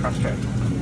cross-check.